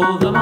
the